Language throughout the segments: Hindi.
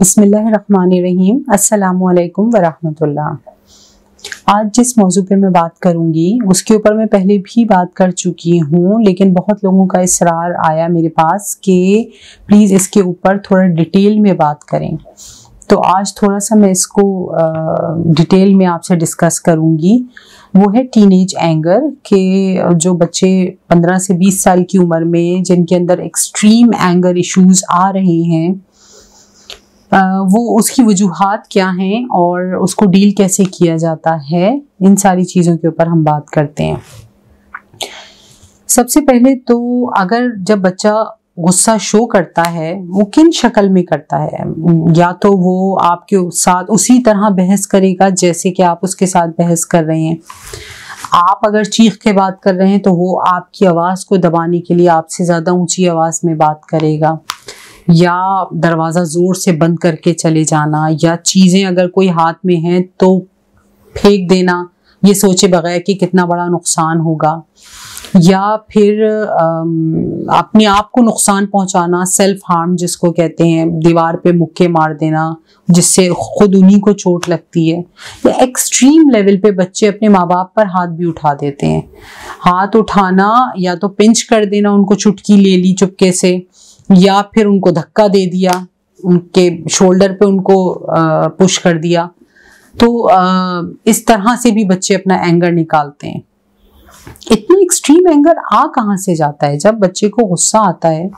बसमीम असलकम वरहमतुल्लाह। आज जिस मौजू पे मैं बात करूँगी, उसके ऊपर मैं पहले भी बात कर चुकी हूँ, लेकिन बहुत लोगों का इसरार आया मेरे पास कि प्लीज़ इसके ऊपर थोड़ा डिटेल में बात करें। तो आज थोड़ा सा मैं इसको डिटेल में आपसे डिस्कस करूँगी। वो है टीनेज एंगर के जो बच्चे 15 से 20 साल की उम्र में, जिनके अंदर एक्सट्रीम एंगर इश्यूज़ आ रहे हैं वो उसकी वजूहत क्या हैं और उसको डील कैसे किया जाता है, इन सारी चीज़ों के ऊपर हम बात करते हैं। सबसे पहले तो अगर जब बच्चा गुस्सा शो करता है, वो किन शक्ल में करता है? या तो वो आपके साथ उसी तरह बहस करेगा जैसे कि आप उसके साथ बहस कर रहे हैं। आप अगर चीख के बात कर रहे हैं तो वो आपकी आवाज़ को दबाने के लिए आपसे ज़्यादा ऊँची आवाज़ में बात करेगा। या दरवाज़ा ज़ोर से बंद करके चले जाना, या चीज़ें अगर कोई हाथ में हैं तो फेंक देना, ये सोचे बगैर कि कितना बड़ा नुकसान होगा। या फिर अपने आप को नुकसान पहुंचाना सेल्फ हार्म जिसको कहते हैं, दीवार पे मुक्के मार देना, जिससे खुद उन्हीं को चोट लगती है। या एक्सट्रीम लेवल पे बच्चे अपने माँ बाप पर हाथ भी उठा देते हैं। हाथ उठाना या तो पिंच कर देना, उनको चुटकी ले ली चुपके से या फिर उनको धक्का दे दिया, उनके शोल्डर पे उनको पुश कर दिया। तो इस तरह से भी बच्चे अपना एंगर निकालते हैं। इतनी एक्सट्रीम एंगर आ कहाँ से जाता है? जब बच्चे को गुस्सा आता है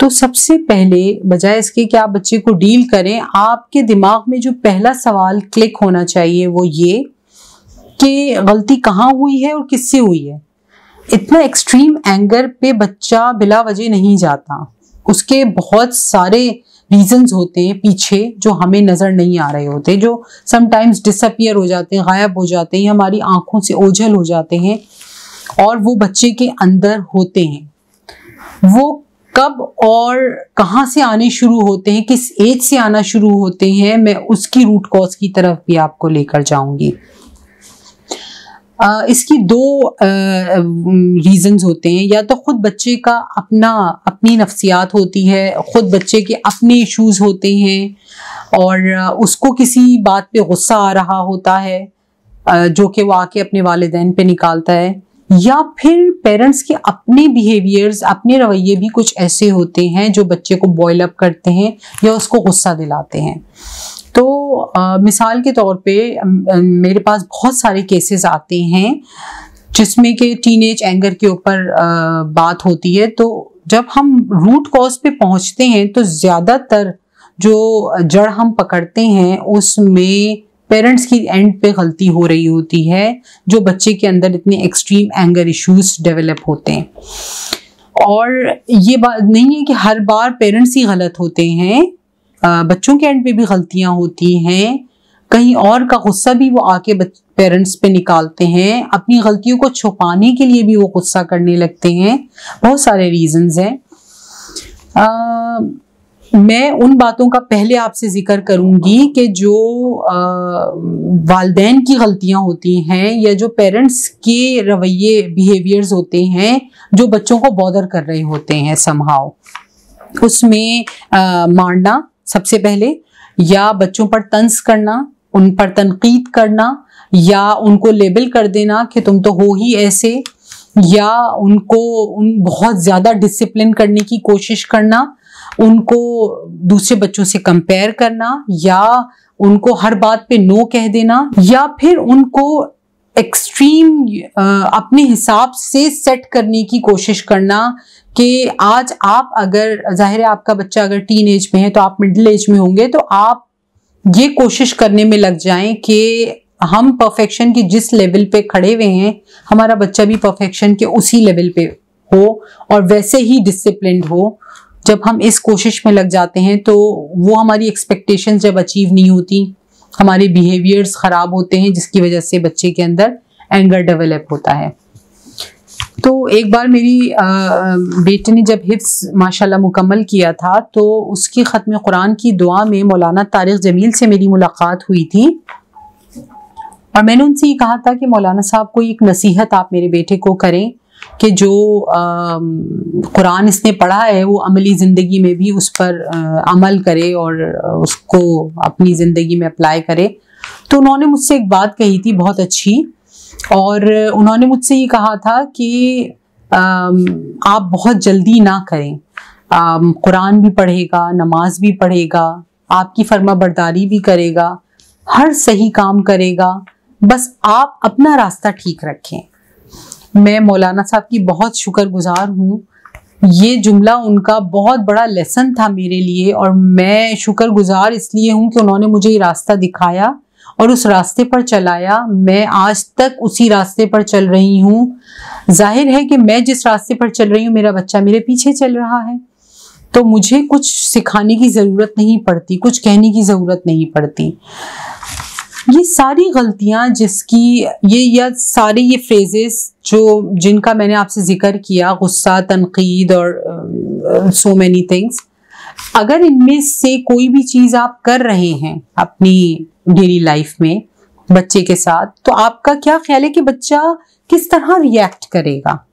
तो सबसे पहले, बजाय इसके कि आप बच्चे को डील करें, आपके दिमाग में जो पहला सवाल क्लिक होना चाहिए वो ये कि गलती कहाँ हुई है और किससे हुई है। इतना एक्सट्रीम एंगर पे बच्चा बिला वजह नहीं जाता। उसके बहुत सारे रीजंस होते हैं पीछे जो हमें नज़र नहीं आ रहे होते, जो समटाइम्स डिसअपियर हो जाते हैं, गायब हो जाते हैं हमारी आँखों से ओझल हो जाते हैं, और वो बच्चे के अंदर होते हैं। वो कब और कहाँ से आने शुरू होते हैं, किस एज से आना शुरू होते हैं, मैं उसकी रूट कॉज की तरफ़ भी आपको लेकर जाऊँगी। इसकी दो रीजंस होते हैं। या तो खुद बच्चे का अपना, अपनी नफ्सियात होती है, खुद बच्चे के अपने इश्यूज़ होते हैं, और उसको किसी बात पे गुस्सा आ रहा होता है जो कि वो आके अपने वालदेन पे निकालता है। या फिर पेरेंट्स के अपने बिहेवियर्स अपने रवैये भी कुछ ऐसे होते हैं, जो बच्चे को बॉयल अप करते हैं, या उसको गुस्सा दिलाते हैं। तो आ, मिसाल के तौर पे मेरे पास बहुत सारे केसेस आते हैं जिसमें कि टीनेज एंगर के ऊपर बात होती है। तो जब हम रूट कॉज पे पहुँचते हैं तो ज़्यादातर जो जड़ हम पकड़ते हैं उसमें पेरेंट्स की एंड पे गलती हो रही होती है जो बच्चे के अंदर इतने एक्सट्रीम एंगर इश्यूज़ डेवलप होते हैं। और ये बात नहीं है कि हर बार पेरेंट्स ही गलत होते हैं बच्चों के एंड पे भी गलतियाँ होती हैं। कहीं और का गुस्सा भी वो आके पेरेंट्स पे निकालते हैं। अपनी गलतियों को छुपाने के लिए भी वो गुस्सा करने लगते हैं। बहुत सारे रीजंस हैं। मैं उन बातों का पहले आपसे ज़िक्र करूँगी कि जो वालदेन की गलतियाँ होती हैं या जो पेरेंट्स के रवैये बिहेवियर्स होते हैं जो बच्चों को बॉदर कर रहे होते हैं समहाव उसमें आ, मारना सबसे पहले, या बच्चों पर तंज करना, उन पर तनकीद करना, या उनको लेबल कर देना कि तुम तो हो ही ऐसे, या उनको उन बहुत ज़्यादा डिसिप्लिन करने की कोशिश करना, उनको दूसरे बच्चों से कंपेयर करना, या उनको हर बात पे नो कह देना, या फिर उनको एक्सट्रीम अपने हिसाब से सेट करने की कोशिश करना कि आज आप अगर, ज़ाहिर है आपका बच्चा अगर टीन एज में है तो आप मिडिल एज में होंगे तो आप ये कोशिश करने में लग जाएँ कि हम परफेक्शन की जिस लेवल पे खड़े हुए हैं, हमारा बच्चा भी परफेक्शन के उसी लेवल पे हो और वैसे ही डिसिप्लिन हो। जब हम इस कोशिश में लग जाते हैं तो वो हमारी एक्सपेक्टेशंस जब अचीव नहीं होती। हमारे बिहेवियर्स खराब होते हैं, जिसकी वजह से बच्चे के अंदर एंगर डेवलप होता है। तो एक बार मेरी बेटे ने जब हिफ्स, माशाल्लाह, मुकम्मल किया था तो उसकी ख़त्म कुरान की दुआ में मौलाना तारिक जमील से मेरी मुलाकात हुई थी। और मैंने उनसे ये कहा था कि मौलाना साहब, कोई एक नसीहत आप मेरे बेटे को करें। कि जो कुरान इसने पढ़ा है, वो अमली ज़िंदगी में भी उस पर अमल करे और उसको अपनी ज़िंदगी में अप्लाई करे। तो उन्होंने मुझसे एक बात कही थी बहुत अच्छी, और उन्होंने मुझसे ये कहा था कि आप बहुत जल्दी ना करें। कुरान भी पढ़ेगा, नमाज़ भी पढ़ेगा, आपकी फर्मा बरदारी भी करेगा, हर सही काम करेगा, बस आप अपना रास्ता ठीक रखें। मैं मौलाना साहब की बहुत शुक्रगुजार हूँ। ये जुमला उनका बहुत बड़ा लेसन था मेरे लिए और मैं शुक्रगुजार इसलिए हूँ कि उन्होंने मुझे ये रास्ता दिखाया और उस रास्ते पर चलाया। मैं आज तक उसी रास्ते पर चल रही हूँ। ज़ाहिर है कि मैं जिस रास्ते पर चल रही हूँ, मेरा बच्चा मेरे पीछे चल रहा है। तो मुझे कुछ सिखाने की ज़रूरत नहीं पड़ती, कुछ कहने की ज़रूरत नहीं पड़ती। ये सारी गलतियाँ जिसकी ये या सारे ये फ्रेजेस जो जिनका मैंने आपसे ज़िक्र किया, गुस्सा, तनकीद और सो मैनी थिंग्स अगर इनमें से कोई भी चीज़ आप कर रहे हैं अपनी डेली लाइफ में, बच्चे के साथ तो आपका क्या ख्याल है कि बच्चा किस तरह रिएक्ट करेगा?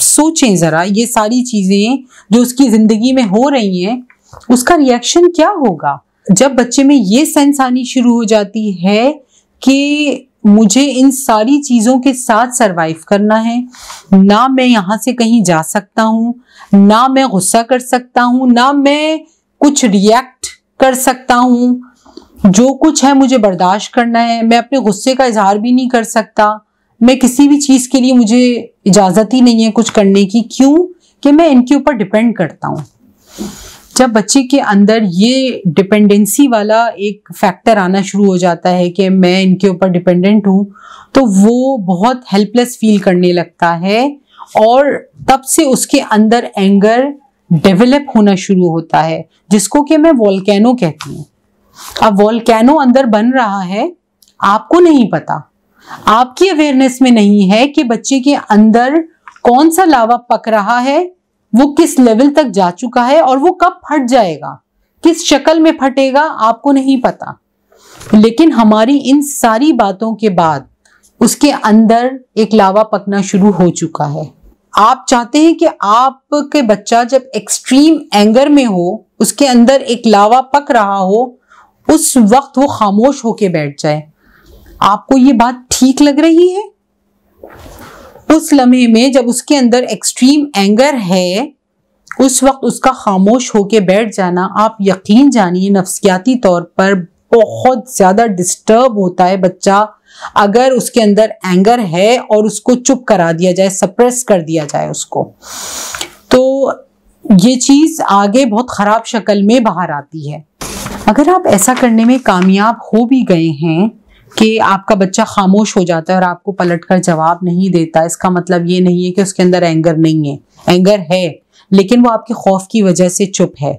सोचें ज़रा, ये सारी चीज़ें जो उसकी ज़िंदगी में हो रही हैं, उसका रिएक्शन क्या होगा? जब बच्चे में ये सेंस आनी शुरू हो जाती है कि मुझे इन सारी चीज़ों के साथ सरवाइव करना है, ना मैं यहाँ से कहीं जा सकता हूँ, ना मैं गुस्सा कर सकता हूँ, ना मैं कुछ रिएक्ट कर सकता हूँ। जो कुछ है मुझे बर्दाश्त करना है, मैं अपने गुस्से का इजहार भी नहीं कर सकता। मैं किसी भी चीज़ के लिए मुझे इजाज़त ही नहीं है कुछ करने की। क्यों? कि मैं इनके ऊपर डिपेंड करता हूँ। जब बच्चे के अंदर ये डिपेंडेंसी वाला एक फैक्टर आना शुरू हो जाता है कि मैं इनके ऊपर डिपेंडेंट हूँ तो वो बहुत हेल्पलेस फील करने लगता है और तब से उसके अंदर एंगर डेवलप होना शुरू होता है, जिसको कि मैं वॉलकैनो कहती हूँ। अब वॉलकैनो अंदर बन रहा है, आपको नहीं पता। आपकी अवेयरनेस में नहीं है कि बच्चे के अंदर कौन सा लावा पक रहा है वो किस लेवल तक जा चुका है और वो कब फट जाएगा? किस शक्ल में फटेगा? आपको नहीं पता। लेकिन हमारी इन सारी बातों के बाद उसके अंदर एक लावा पकना शुरू हो चुका है। आप चाहते हैं कि आपके बच्चा जब एक्सट्रीम एंगर में हो, उसके अंदर एक लावा पक रहा हो, उस वक्त वो खामोश होके बैठ जाए। आपको ये बात ठीक लग रही है? उस लम्हे में जब उसके अंदर एक्सट्रीम एंगर है, उस वक्त उसका खामोश होके बैठ जाना, आप यकीन जानिए, नफ्सियाती तौर पर बहुत ज़्यादा डिस्टर्ब होता है बच्चा। अगर उसके अंदर एंगर है और उसको चुप करा दिया जाए सप्रेस कर दिया जाए उसको तो ये चीज़ आगे बहुत खराब शक्ल में बाहर आती है। अगर आप ऐसा करने में कामयाब हो भी गए हैं कि आपका बच्चा खामोश हो जाता है और आपको पलट कर जवाब नहीं देता। इसका मतलब ये नहीं है कि उसके अंदर एंगर नहीं है। एंगर है, लेकिन वो आपके खौफ की वजह से चुप है।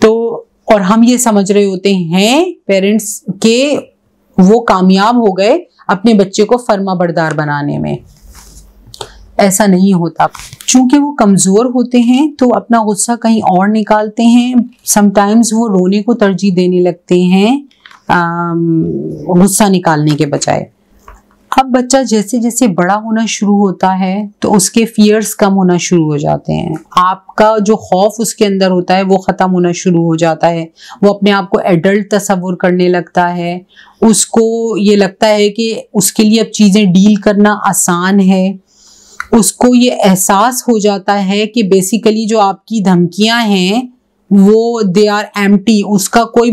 तो और हम ये समझ रहे होते हैं पेरेंट्स के वो कामयाब हो गए अपने बच्चे को फर्मा बरदार बनाने में। ऐसा नहीं होता। चूँकि वो कमज़ोर होते हैं तो अपना गुस्सा कहीं और निकालते हैं। समटाइम्स वो रोने को तरजीह देने लगते हैं। गुस्सा निकालने के बजाय। अब बच्चा जैसे जैसे बड़ा होना शुरू होता है तो उसके फियर्स कम होना शुरू हो जाते हैं। आपका जो खौफ उसके अंदर होता है, वो ख़त्म होना शुरू हो जाता है। वो अपने आप को एडल्ट तस्वुर करने लगता है। उसको ये लगता है कि उसके लिए अब चीज़ें डील करना आसान है। उसको ये एहसास हो जाता है कि बेसिकली जो आपकी धमकियाँ हैं, वो दे आर एम्प्टी उसका कोई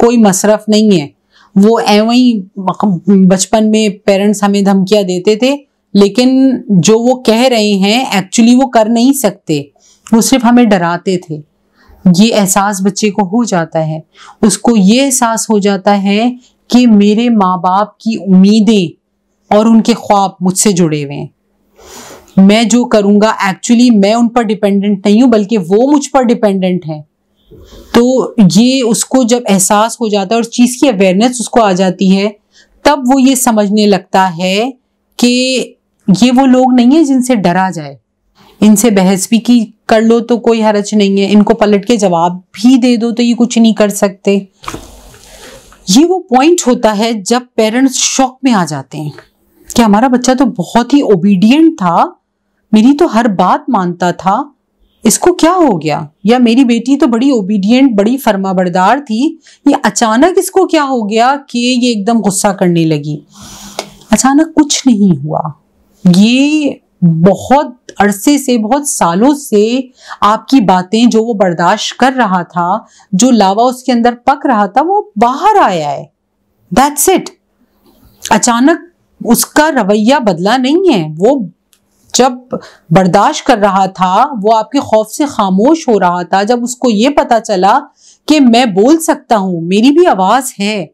कोई मसरफ नहीं है। वो एवं बचपन में पेरेंट्स हमें धमकियाँ देते थे, लेकिन जो वो कह रहे हैं एक्चुअली वो कर नहीं सकते। वो सिर्फ़ हमें डराते थे। ये एहसास बच्चे को हो जाता है। उसको ये एहसास हो जाता है कि मेरे माँ बाप की उम्मीदें और उनके ख्वाब मुझसे जुड़े हुए हैं। मैं जो करूँगा एक्चुअली मैं उन पर डिपेंडेंट नहीं हूँ, बल्कि वो मुझ पर डिपेंडेंट है। तो ये उसको जब एहसास हो जाता है और चीज़ की अवेयरनेस उसको आ जाती है, तब वो ये समझने लगता है कि ये वो लोग नहीं है जिनसे डरा जाए। इनसे बहस भी की, कर लो तो कोई हरज नहीं है। इनको पलट के जवाब भी दे दो तो ये कुछ नहीं कर सकते। ये वो पॉइंट होता है जब पेरेंट्स शॉक में आ जाते हैं कि हमारा बच्चा तो बहुत ही ओबीडियंट था, मेरी तो हर बात मानता था इसको क्या हो गया? या मेरी बेटी तो बड़ी ओबीडियंट बड़ी फर्माबरदार थी, ये अचानक इसको क्या हो गया कि ये एकदम गुस्सा करने लगी? अचानक कुछ नहीं हुआ। ये बहुत अरसे से, बहुत सालों से आपकी बातें जो वो बर्दाश्त कर रहा था, जो लावा उसके अंदर पक रहा था, वो बाहर आया है। दैट्स इट अचानक उसका रवैया बदला नहीं है। वो जब बर्दाश्त कर रहा था, वो आपके खौफ से खामोश हो रहा था जब उसको ये पता चला कि मैं बोल सकता हूँ, मेरी भी आवाज़ है।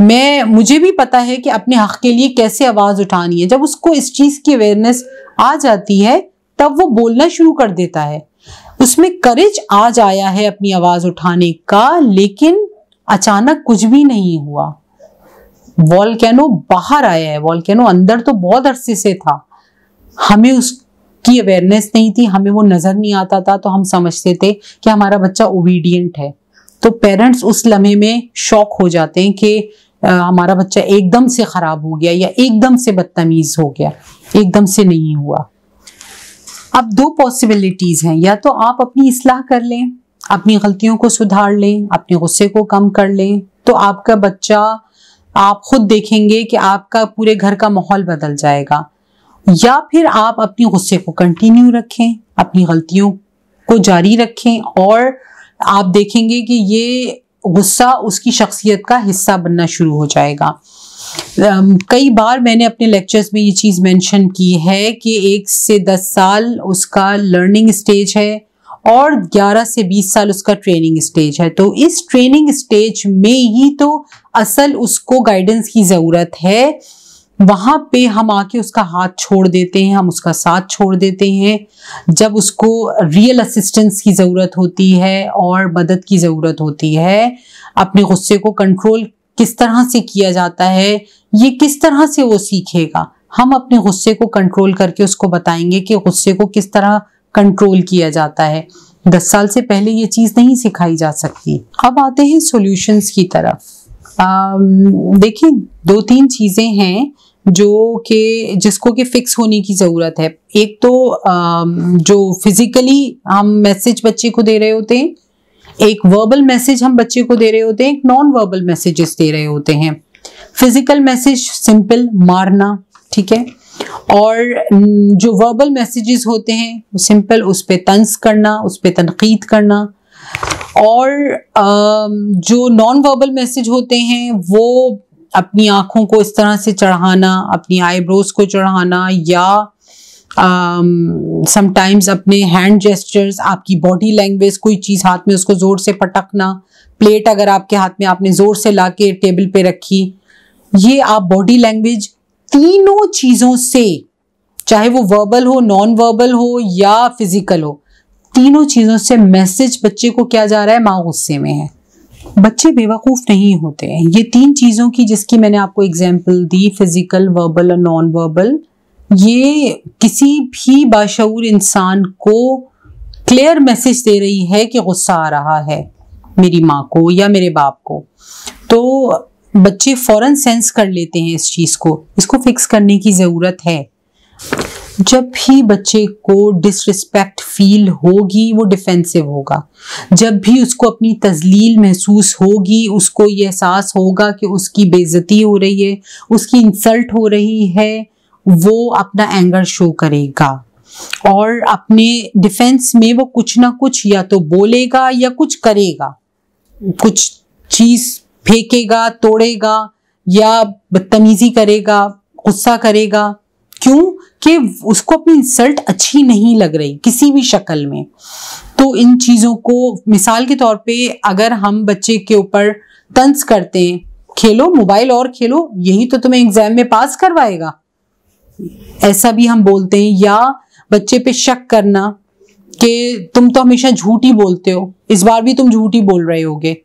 मैं, मुझे भी पता है कि अपने हक के लिए कैसे आवाज़ उठानी है। जब उसको इस चीज़ की अवेयरनेस आ जाती है, तब वो बोलना शुरू कर देता है। उसमें करेज आज आया है अपनी आवाज़ उठाने का, लेकिन अचानक कुछ भी नहीं हुआ। वॉलकैनो बाहर आया है। वॉलकैनो अंदर तो बहुत अरसे से था। हमें उसकी अवेयरनेस नहीं थी, हमें वो नज़र नहीं आता था तो हम समझते थे कि हमारा बच्चा ओबीडियंट है। तो पेरेंट्स उस लम्हे में शॉक हो जाते हैं कि हमारा बच्चा एकदम से खराब हो गया या एकदम से बदतमीज हो गया, एकदम से नहीं हुआ। अब दो पॉसिबिलिटीज हैं, या तो आप अपनी इसलाह कर लें, अपनी गलतियों को सुधार लें, अपने गुस्से को कम कर लें तो आपका बच्चा, आप खुद देखेंगे कि आपका पूरे घर का माहौल बदल जाएगा। या फिर आप अपनी गुस्से को कंटिन्यू रखें, अपनी गलतियों को जारी रखें और आप देखेंगे कि ये गुस्सा उसकी शख्सियत का हिस्सा बनना शुरू हो जाएगा। कई बार मैंने अपने लेक्चर्स में ये चीज़ मेंशन की है कि एक से दस साल उसका लर्निंग स्टेज है और 11 से 20 साल उसका ट्रेनिंग स्टेज है। तो इस ट्रेनिंग स्टेज में ही तो असल उसको गाइडेंस की ज़रूरत है। वहाँ पे हम आके उसका हाथ छोड़ देते हैं, हम उसका साथ छोड़ देते हैं। जब उसको रियल असिस्टेंस की ज़रूरत होती है और मदद की ज़रूरत होती है, अपने गुस्से को कंट्रोल किस तरह से किया जाता है, ये किस तरह से वो सीखेगा? हम अपने गुस्से को कंट्रोल करके उसको बताएँगे कि गुस्से को किस तरह कंट्रोल किया जाता है। दस साल से पहले ये चीज़ नहीं सिखाई जा सकती। अब आते हैं सॉल्यूशंस की तरफ़। देखिए दो तीन चीज़ें हैं जो कि, जिसको कि फिक्स होने की ज़रूरत है। एक तो जो फिजिकली हम मैसेज बच्चे को दे रहे होते हैं, एक वर्बल मैसेज हम बच्चे को दे रहे होते हैं, एक नॉन वर्बल मैसेजेस दे रहे होते हैं। फ़िज़िकल मैसेज सिंपल मारना, ठीक है? और जो वर्बल मैसेजेस होते हैं सिंपल उस पर तंज करना, उस पर तनकीद करना। और जो नॉन वर्बल मैसेज होते हैं, वो अपनी आँखों को इस तरह से चढ़ाना अपनी आईब्रोज को चढ़ाना या समटाइम्स um, अपने हैंड जेस्टर्स आपकी बॉडी लैंग्वेज कोई चीज़ हाथ में उसको ज़ोर से पटकना प्लेट अगर आपके हाथ में आपने ज़ोर से ला के टेबल पे रखी ये आप बॉडी लैंग्वेज तीनों चीज़ों से चाहे वो वर्बल हो नॉन वर्बल हो या फ़िज़िकल हो तीनों चीज़ों से मैसेज बच्चे को क्या जा रहा है? माँ गुस्से में है। बच्चे बेवकूफ़ नहीं होते हैं। ये तीन चीज़ों की जिसकी मैंने आपको एग्ज़ाम्पल दी फ़िज़िकल वर्बल और नॉन वर्बल ये किसी भी बाशूर इंसान को क्लियर मैसेज दे रही है कि गुस्सा आ रहा है मेरी माँ को या मेरे बाप को। तो बच्चे फ़ौरन सेंस कर लेते हैं इस चीज़ को। इसको फिक्स करने की ज़रूरत है। जब भी बच्चे को डिसरिस्पेक्ट फील होगी, वो डिफेंसिव होगा। जब भी उसको अपनी तजलील महसूस होगी, उसको ये एहसास होगा कि उसकी बेजती हो रही है, उसकी इंसल्ट हो रही है, वो अपना एंगर शो करेगा। और अपने डिफेंस में वो कुछ ना कुछ या तो बोलेगा या कुछ करेगा। कुछ चीज़ फेंकेगा, तोड़ेगा या बदतमीजी करेगा, गुस्सा करेगा। क्यों? कि उसको अपनी इंसल्ट अच्छी नहीं लग रही, किसी भी शक्ल में। तो इन चीज़ों को, मिसाल के तौर पे अगर हम बच्चे के ऊपर तंज करते हैं, खेलो, मोबाइल और खेलो, यही तो तुम्हें एग्ज़ाम में पास करवाएगा। ऐसा भी हम बोलते हैं, या बच्चे पे शक करना कि तुम तो हमेशा झूठ ही बोलते हो, इस बार भी तुम झूठ ही बोल रहे होगे।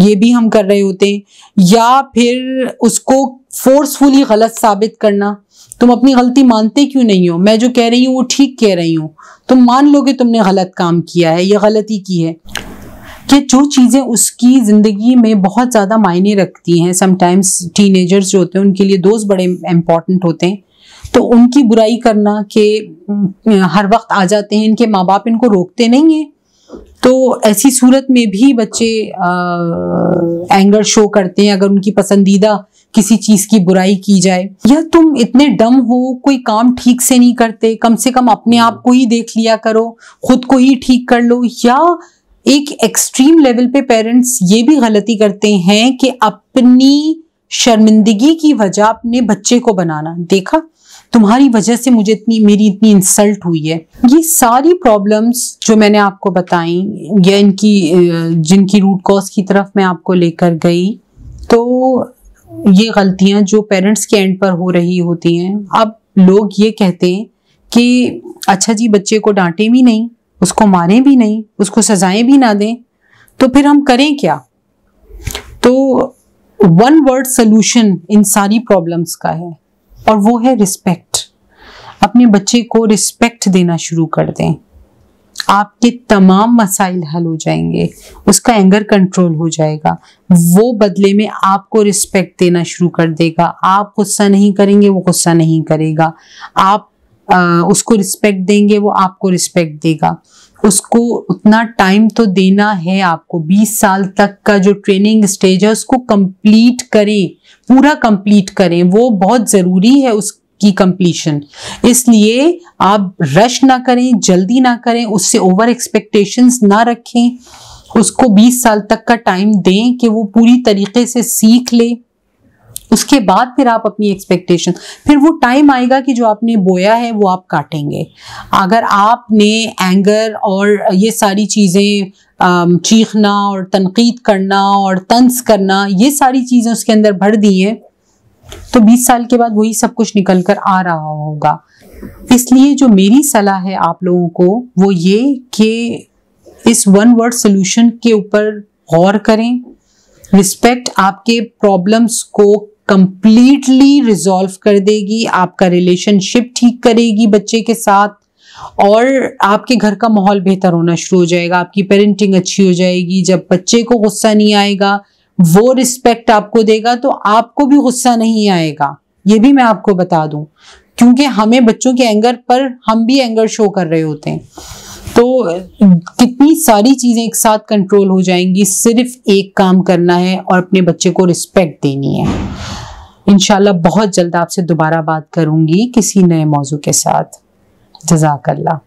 ये भी हम कर रहे होते हैं। या फिर उसको फोर्सफुली गलत साबित करना तुम अपनी गलती मानते क्यों नहीं हो? मैं जो कह रही हूँ वो ठीक कह रही हूँ। तुम मान लो कि तुमने गलत काम किया है ये गलती की है। कि जो चीज़ें उसकी ज़िंदगी में बहुत ज़्यादा मायने रखती हैं समटाइम्स टीनेजर्स जो होते हैं उनके लिए दोस्त बड़े इंपॉर्टेंट होते हैं। तो उनकी बुराई करना कि हर वक्त आ जाते हैं इनके माँ बाप इनको रोकते नहीं हैं। तो ऐसी सूरत में भी बच्चे आ, एंगर शो करते हैं अगर उनकी पसंदीदा किसी चीज़ की बुराई की जाए। या तुम इतने डम हो, कोई काम ठीक से नहीं करते, कम से कम अपने आप को ही देख लिया करो, खुद को ही ठीक कर लो, या एक एक्सट्रीम लेवल पे पेरेंट्स ये भी गलती करते हैं कि अपनी शर्मिंदगी की वजह अपने बच्चे को बनाना। देखा? तुम्हारी वजह से मुझे इतनी, मेरी इतनी इंसल्ट हुई है। ये सारी प्रॉब्लम्स जो मैंने आपको बताई, या इनकी जिनकी रूट कॉज की तरफ़ मैं आपको लेकर गई तो ये गलतियाँ जो पेरेंट्स के एंड पर हो रही होती हैं, अब लोग ये कहते हैं कि अच्छा जी, बच्चे को डांटे भी नहीं, उसको मारे भी नहीं, उसको सजाएँ भी ना दें तो फिर हम करें क्या? तो वन वर्ड सोल्यूशन इन सारी प्रॉब्लम्स का है, और वो है रिस्पेक्ट अपने बच्चे को रिस्पेक्ट देना शुरू कर दें। आपके तमाम मसाइल हल हो जाएँगे उसका एंगर कंट्रोल हो जाएगा। वो बदले में आपको रिस्पेक्ट देना शुरू कर देगा। आप गुस्सा नहीं करेंगे वो गुस्सा नहीं करेगा। आप आ, उसको रिस्पेक्ट देंगे वो आपको रिस्पेक्ट देगा। उसको उतना टाइम तो देना है आपको। 20 साल तक का जो ट्रेनिंग स्टेज है उसको कंप्लीट करें। पूरा कंप्लीट करें। वो बहुत ज़रूरी है उसकी कंप्लीशन इसलिए आप रश ना करें, जल्दी ना करें, उससे ओवर एक्सपेक्टेशंस ना रखें। उसको 20 साल तक का टाइम दें कि वो पूरी तरीके से सीख ले। उसके बाद फिर आप अपनी एक्सपेक्टेशन फिर वो टाइम आएगा कि जो आपने बोया है, वो आप काटेंगे। अगर आपने एंगर और ये सारी चीज़ें चीखना और तनकीद करना और तंस करना, ये सारी चीज़ें उसके अंदर भर दी हैं तो 20 साल के बाद वही सब कुछ निकल कर आ रहा होगा। इसलिए जो मेरी सलाह है आप लोगों को, वो ये कि इस वन वर्ड सोल्यूशन के ऊपर गौर करें। रिस्पेक्ट आपके प्रॉब्लम्स को कंप्लीटली रिजॉल्व कर देगी, आपका रिलेशनशिप ठीक करेगी बच्चे के साथ, और आपके घर का माहौल बेहतर होना शुरू हो जाएगा, आपकी पेरेंटिंग अच्छी हो जाएगी, जब बच्चे को गुस्सा नहीं आएगा वो रिस्पेक्ट आपको देगा तो आपको भी गुस्सा नहीं आएगा। ये भी मैं आपको बता दूँ, क्योंकि हमें बच्चों के एंगर पर हम भी एंगर शो कर रहे होते हैं। तो कितनी सारी चीज़ें एक साथ कंट्रोल हो जाएँगी, सिर्फ़ एक काम करना है और अपने बच्चे को रिस्पेक्ट देनी है। इनशाला बहुत जल्द आपसे दोबारा बात करूँगी किसी नए मौजू के साथ। जजाकल्ला